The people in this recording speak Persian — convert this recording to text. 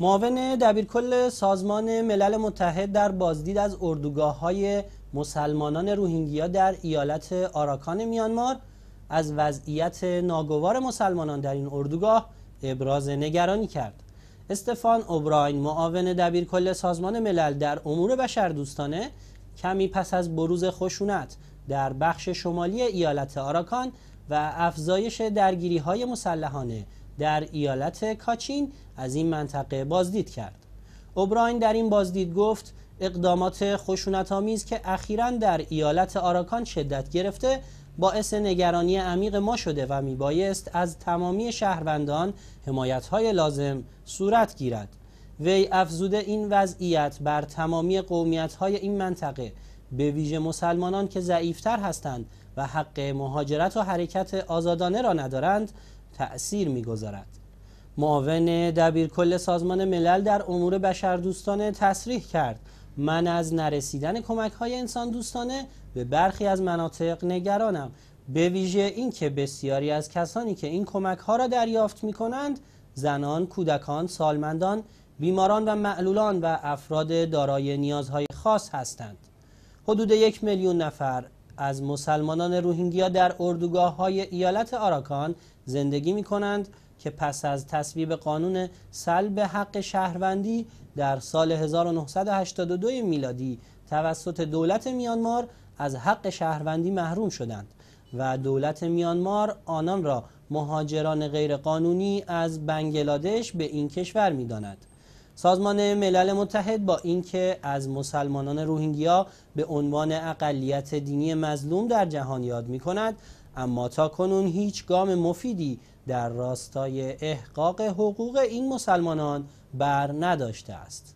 معاون دبیرکل سازمان ملل متحد در بازدید از اردوگاه های مسلمانان روهینگیا در ایالت آراکان میانمار از وضعیت ناگوار مسلمانان در این اردوگاه ابراز نگرانی کرد. استفان اوبراین معاون دبیرکل سازمان ملل در امور بشردوستانه کمی پس از بروز خشونت در بخش شمالی ایالت آراکان و افزایش درگیری های مسلحانه در ایالت کاچین از این منطقه بازدید کرد. اوبراین در این بازدید گفت اقدامات خشونت آمیز که اخیرا در ایالت آراکان شدت گرفته باعث نگرانی عمیق ما شده و میبایست از تمامی شهروندان حمایت لازم صورت گیرد وی افزوده این وضعیت بر تمامی قومیت های این منطقه به ویژه مسلمانان که ضعیفتر هستند و حق مهاجرت و حرکت آزادانه را ندارند تأثیر می‌گذارد. معاون دبیرکل سازمان ملل در امور بشردوستانه تصریح کرد. من از نرسیدن کمک های انسان دوستانه به برخی از مناطق نگرانم. به ویژه اینکه بسیاری از کسانی که این کمک ها را دریافت می کنند زنان، کودکان، سالمندان، بیماران و معلولان و افراد دارای نیازهای خاص هستند. حدود یک میلیون نفر از مسلمانان روهینگیا در اردوگاه های ایالت آراکان زندگی می کنند که پس از تصویب قانون سلب حق شهروندی در سال 1982 میلادی توسط دولت میانمار از حق شهروندی محروم شدند و دولت میانمار آنان را مهاجران غیرقانونی از بنگلادش به این کشور می‌داند. سازمان ملل متحد با اینکه از مسلمانان روهینگیا به عنوان اقلیت دینی مظلوم در جهان یاد می کند اما تا کنون هیچ گام مفیدی در راستای احقاق حقوق این مسلمانان بر نداشته است.